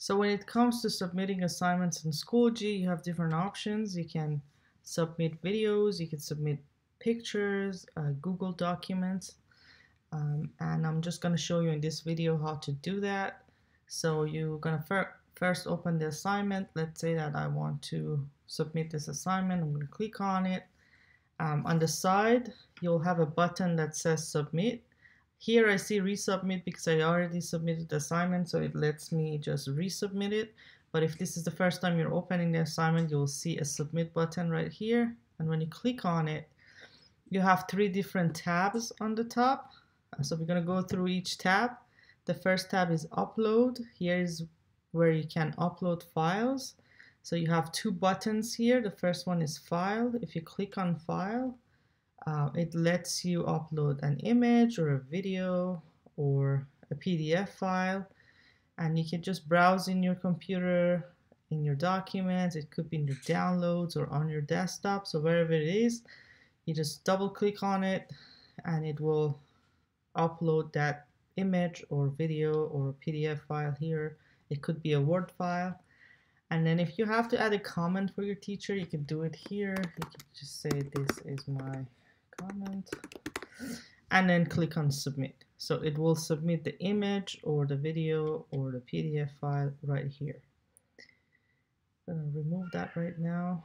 So when it comes to submitting assignments in Schoology, you have different options. You can submit videos, you can submit pictures, uh, Google documents, um, and I'm just going to show you in this video how to do that. So you're going to fir first open the assignment. Let's say that I want to submit this assignment. I'm going to click on it. Um, on the side, you'll have a button that says submit. Here I see resubmit because I already submitted the assignment, so it lets me just resubmit it. But if this is the first time you're opening the assignment, you'll see a submit button right here. And when you click on it, you have three different tabs on the top. Uh, so we're gonna go through each tab. The first tab is upload. Here is where you can upload files. So you have two buttons here. The first one is file. If you click on file, uh, it lets you upload an image or a video or a PDF file and you can just browse in your computer in your documents. It could be in your downloads or on your desktop. So wherever it is you just double click on it and it will upload that image or video or PDF file here. It could be a Word file. And then if you have to add a comment for your teacher you can do it here. You can just say this is my comment and then click on submit. So it will submit the image or the video or the PDF file right here. Remove that right now.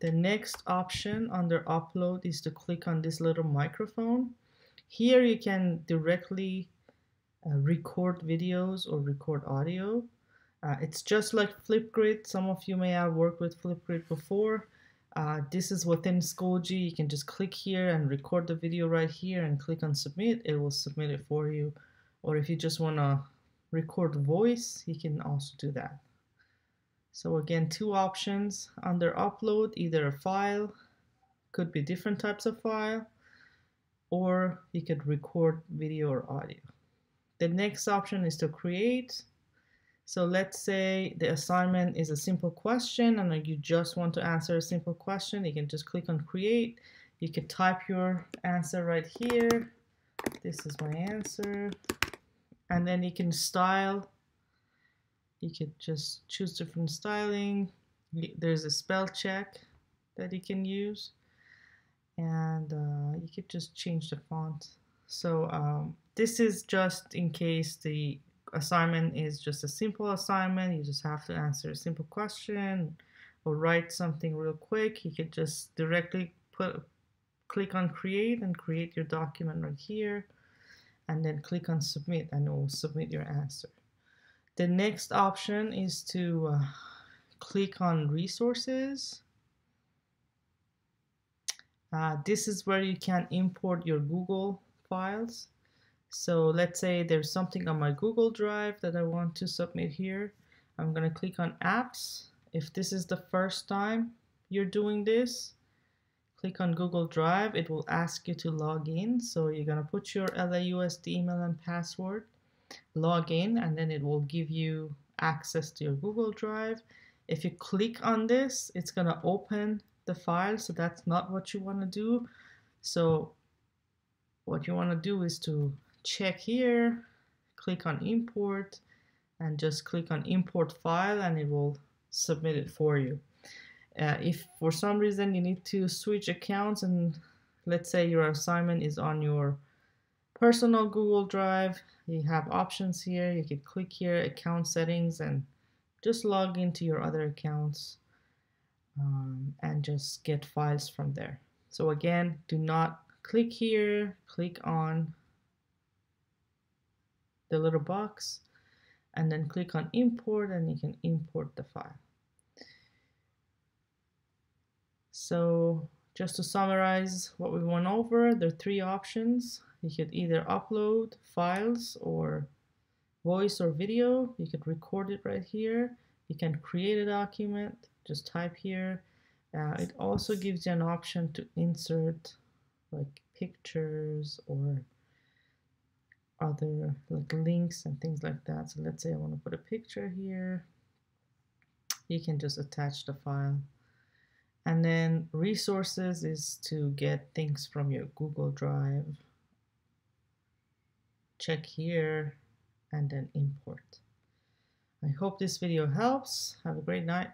The next option under upload is to click on this little microphone. Here you can directly uh, record videos or record audio. Uh, it's just like Flipgrid. Some of you may have worked with Flipgrid before. Uh, this is within Schoology. You can just click here and record the video right here and click on submit. It will submit it for you. Or if you just want to record voice, you can also do that. So again, two options under upload, either a file, could be different types of file, or you could record video or audio. The next option is to create. So let's say the assignment is a simple question and you just want to answer a simple question. You can just click on create. You can type your answer right here. This is my answer. And then you can style. You could just choose different styling. There's a spell check that you can use. And uh, you could just change the font. So um, this is just in case the assignment is just a simple assignment. You just have to answer a simple question or write something real quick. You could just directly put click on create and create your document right here and then click on submit and it will submit your answer. The next option is to uh, click on resources. Uh, this is where you can import your Google files. So let's say there's something on my Google Drive that I want to submit here. I'm going to click on apps. If this is the first time you're doing this, click on Google Drive. It will ask you to log in. So you're going to put your LAUSD email and password, log in, and then it will give you access to your Google Drive. If you click on this, it's going to open the file. So that's not what you want to do. So what you want to do is to check here, click on import, and just click on import file and it will submit it for you. Uh, if for some reason you need to switch accounts and let's say your assignment is on your personal Google Drive, you have options here. You can click here, account settings, and just log into your other accounts um, and just get files from there. So again, do not click here, click on the little box and then click on import and you can import the file. So just to summarize what we went over, there are three options. You could either upload files or voice or video. You could record it right here. You can create a document, just type here. Uh, it also gives you an option to insert like pictures or other like links and things like that. So let's say I want to put a picture here. You can just attach the file. And then resources is to get things from your Google Drive. Check here and then import. I hope this video helps. Have a great night.